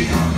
Yeah.